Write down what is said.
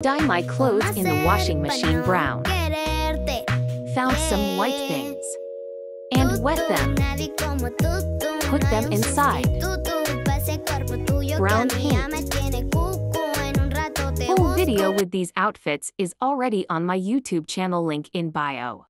Dye my clothes in the washing machine brown. Found some white things. And wet them. Put them inside. Brown paint. Full video with these outfits is already on my YouTube channel link in bio.